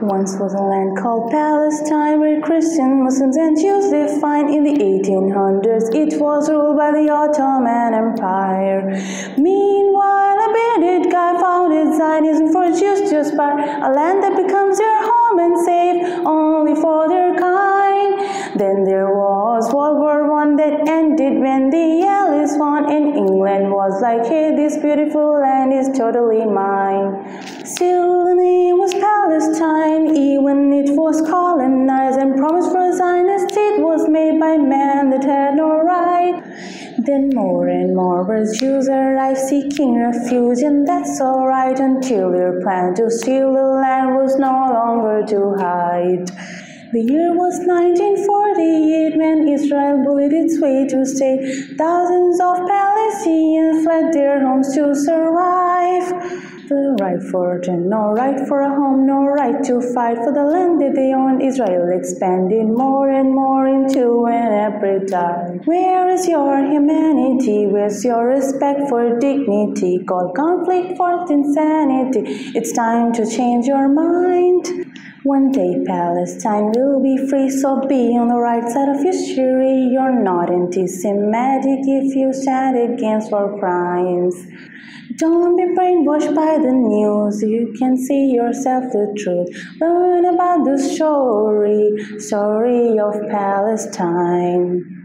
Once was a land called Palestine where Christians, Muslims, and Jews lived fine. In the 1800s, it was ruled by the Ottoman Empire. Meanwhile, a bearded guy founded Zionism for Jews to aspire, a land that becomes their home and safe only for their kind. Then there was World War One that ended when the Allies won, and England was like, "Hey, this beautiful land is totally mine." Still, the name was Palestine, promised for Zionist state was made by man that had no right. Then more and more Jews arrived seeking refuge, and that's alright until their plan to steal the land was no longer to hide. The year was 1948 when Israel bullied its way to state. Thousands of Palestinians fled their homes to survive. The right for a no right for a home, no right to fight for the land that they own. Israel expanding more and more into an appetite. Where is your humanity? Where's your respect for dignity? Call conflict forth insanity. It's time to change your mind. One day Palestine will be free, so be on the right side of history. You're not anti-Semitic if you stand against war crimes. Don't be brainwashed by the news, you can see yourself the truth. Learn about the story, story of Palestine.